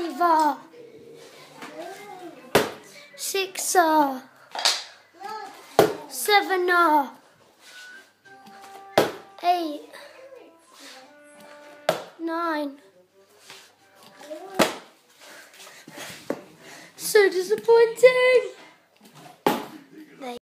fiver, sixer, sevener, eight, nine. So disappointing.